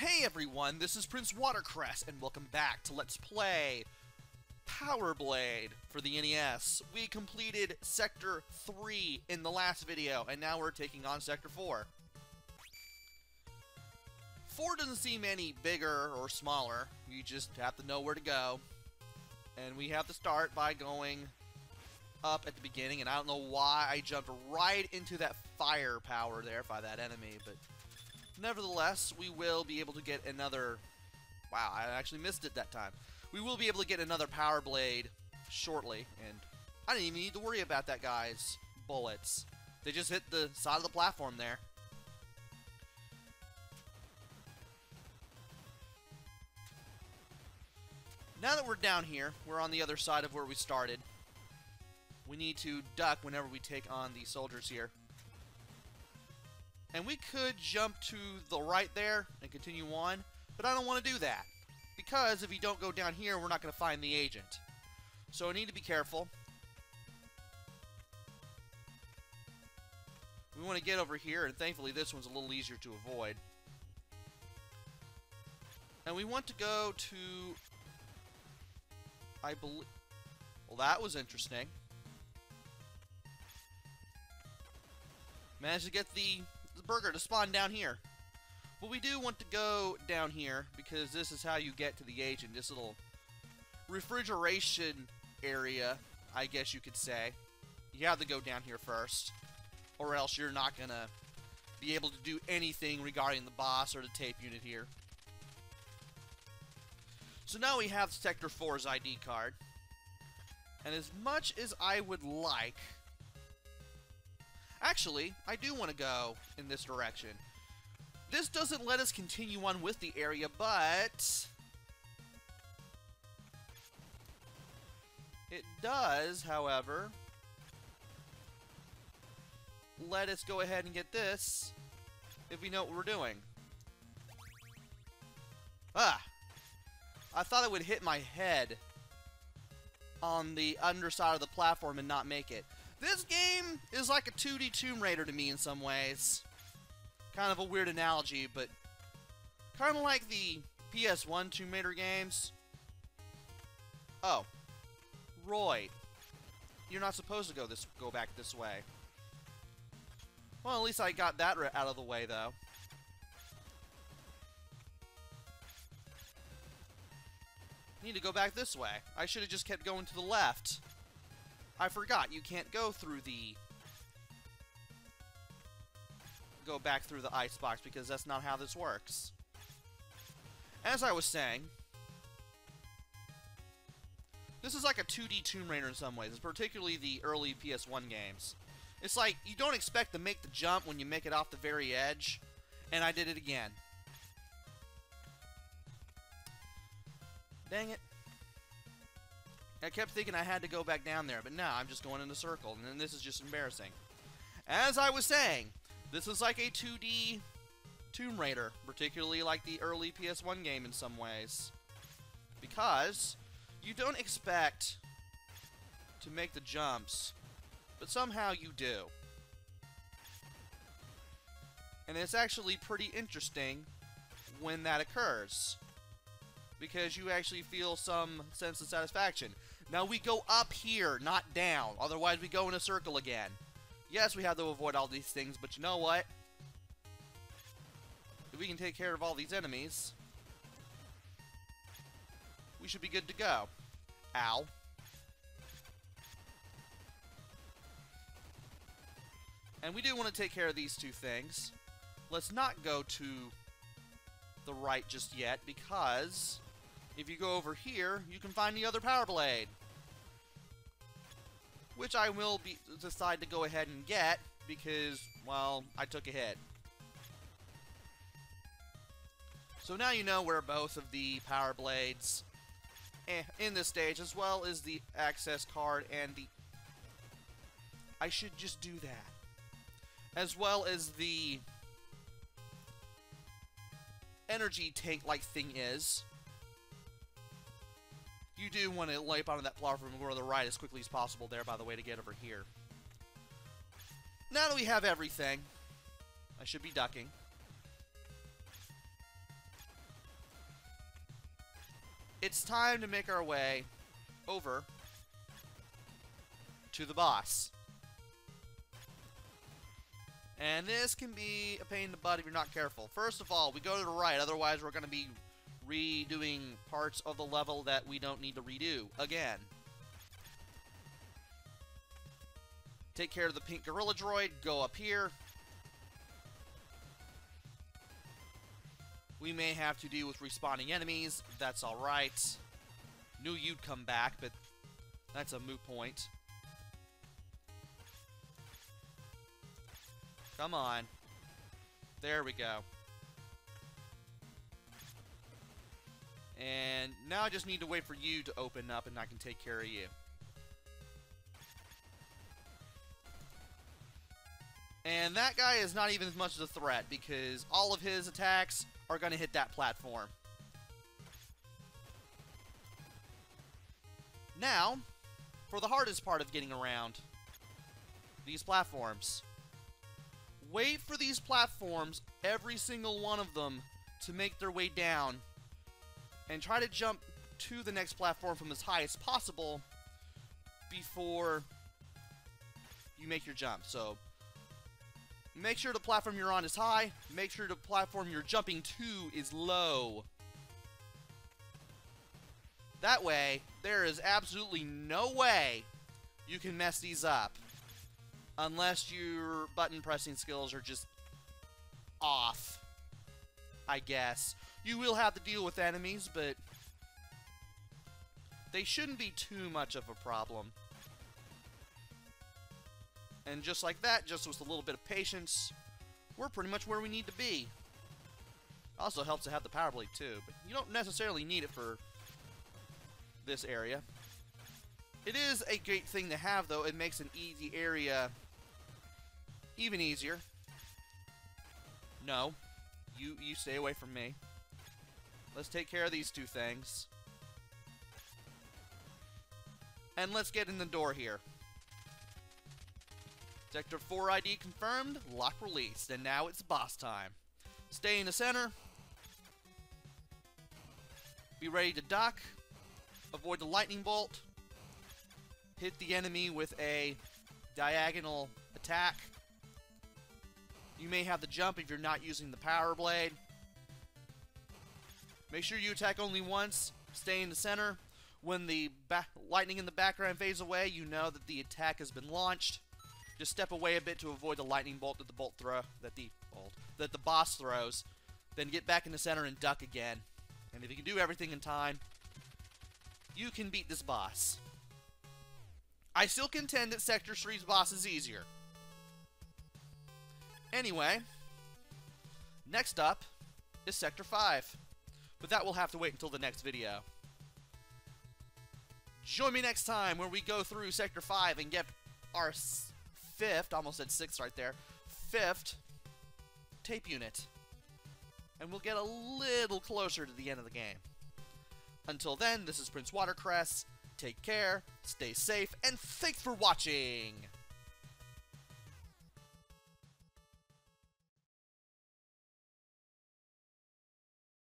Hey everyone, this is Prince Watercress, and welcome back to Let's Play Power Blade for the NES. We completed Sector 3 in the last video, and now we're taking on Sector 4. 4 doesn't seem any bigger or smaller, you just have to know where to go. And we have to start by going up at the beginning, and I don't know why I jumped right into that firepower there by that enemy, but nevertheless, we will be able to get another... Wow, I actually missed it that time. We will be able to get another Power Blade shortly, and I didn't even need to worry about that guy's bullets. They just hit the side of the platform there. Now that we're down here, we're on the other side of where we started. We need to duck whenever we take on the soldiers here. And we could jump to the right there and continue on, but I don't want to do that. Because if you don't go down here, we're not going to find the agent. So I need to be careful. We want to get over here, and thankfully this one's a little easier to avoid. And we want to go to... I believe... Well, that was interesting. Managed to get the the burger to spawn down here. But we do want to go down here because this is how you get to the agent. This little refrigeration area, I guess you could say. You have to go down here first. Or else you're not going to be able to do anything regarding the boss or the tape unit here. So now we have Sector 4's ID card. And as much as I would like Actually, I do want to go in this direction. This doesn't let us continue on with the area, but... It does, however, let us go ahead and get this if we know what we're doing. Ah! I thought it would hit my head on the underside of the platform and not make it. This game is like a 2D Tomb Raider to me in some ways. Kind of a weird analogy, but kind of like the PS1 Tomb Raider games. Oh. Roy. You're not supposed to go this go back this way. Well, at least I got that out of the way, though. Need to go back this way. I should have just kept going to the left. I forgot, you can't go through the... Go back through the icebox, because that's not how this works. As I was saying... This is like a 2D Tomb Raider in some ways, particularly the early PS1 games. It's like, you don't expect to make the jump when you make it off the very edge, and I did it again. Dang it. I kept thinking I had to go back down there, but now I'm just going in a circle, and then this is just embarrassing. As I was saying, this is like a 2D Tomb Raider, particularly like the early PS1 game in some ways. Because you don't expect to make the jumps, but somehow you do. And it's actually pretty interesting when that occurs because you actually feel some sense of satisfaction. Now we go up here, not down. Otherwise we go in a circle again. Yes, we have to avoid all these things, but you know what? If we can take care of all these enemies, we should be good to go. Ow. And we do want to take care of these two things. Let's not go to the right just yet, because if you go over here, you can find the other Power Blade. Which I will be decide to go ahead and get, because, well, I took a hit. So now you know where both of the Power Blades eh, in this stage, as well as the access card and the... I should just do that. As well as the energy tank-like thing is you do want to leap onto that platform and go to the right as quickly as possible there, by the way, to get over here. Now that we have everything, I should be ducking. it's time to make our way over to the boss. And this can be a pain in the butt if you're not careful. First of all, we go to the right, otherwise we're going to be redoing parts of the level that we don't need to redo again. Take care of the pink gorilla droid, go up here. We may have to deal with respawning enemies, that's alright. Knew you'd come back, but that's a moot point. Come on. There we go. And now I just need to wait for you to open up and I can take care of you. And that guy is not even as much of a threat because all of his attacks are going to hit that platform. Now, for the hardest part of getting around these platforms. Wait for these platforms, every single one of them, to make their way down. And try to jump to the next platform from as high as possible before you make your jump. So, make sure the platform you're on is high. Make sure the platform you're jumping to is low. That way, there is absolutely no way you can mess these up. Unless your button pressing skills are just off, I guess. You will have to deal with enemies, but they shouldn't be too much of a problem. And just like that, just with a little bit of patience, we're pretty much where we need to be. Also helps to have the power blade too, but you don't necessarily need it for this area. It is a great thing to have though, it makes an easy area even easier. No. You, you stay away from me. Let's take care of these two things. And let's get in the door here. Sector 4 ID confirmed, lock released, and now it's boss time. Stay in the center. Be ready to duck. Avoid the lightning bolt. Hit the enemy with a diagonal attack. You may have the jump if you're not using the power blade. Make sure you attack only once. Stay in the center. When the lightning in the background fades away, you know that the attack has been launched. Just step away a bit to avoid the lightning bolt that the bolt throw that the bolt that the boss throws. Then get back in the center and duck again. And if you can do everything in time, you can beat this boss. I still contend that Sector 3's boss is easier. Anyway, next up is Sector 5. But that will have to wait until the next video. Join me next time where we go through Sector 5 and get our fifth, almost said sixth right there, fifth tape unit. And we'll get a little closer to the end of the game. Until then, this is Prince Watercress. Take care, stay safe, and thanks for watching!